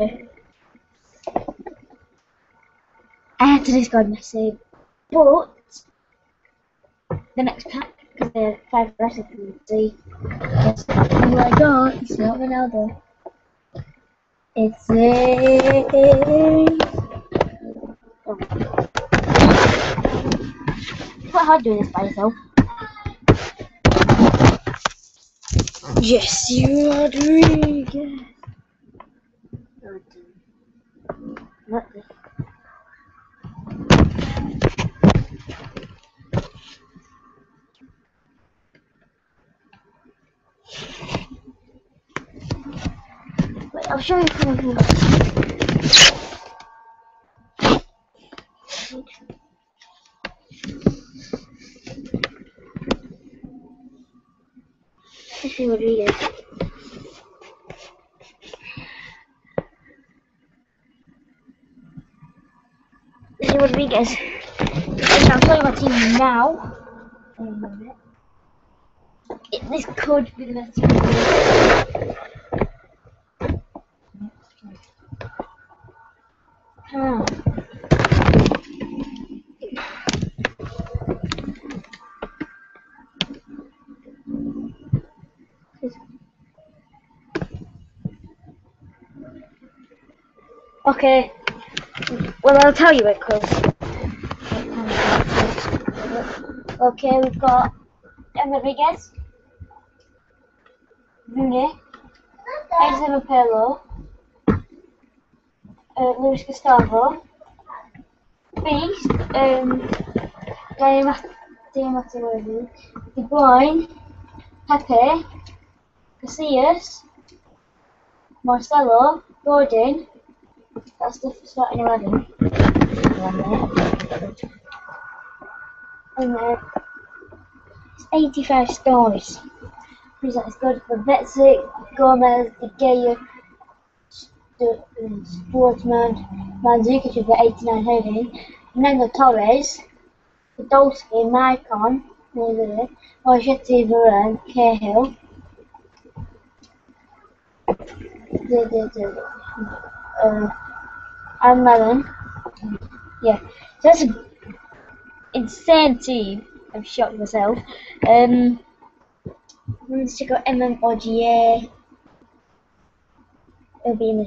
I had to discard message, but the next pack because they had five recipes. See, guess who I got? It's not Ronaldo. It's a. It's quite hard doing this by yourself. Yes, you are doing dear. Not this. Wait, I'll show you some of them. James Rodriguez. James Rodriguez. Show you my team now. It, this could be the best team. Ah. Okay. Well, I'll tell you it, cause. Okay, we've got Emma Rodriguez, Rooney, Alexander Pirlo, uh, Luis Gustavo, Beast, um, Diamante, De Bruyne, Pepe, Casillas, Marcelo, Gordon, that's the starting 11. And then it's 85 stories. That? It's good for Vetzik, Gomez, De Gea, St- Sportsman, Mandzukic for 89 heading, Nengo Torres, Podolski, Maicon, Moschetti, Varane, Cahill, the, the, the, uh, Melon. Yeah, that's an insane team. I've shocked myself. Um, let's check out MMOGA. It'll be in the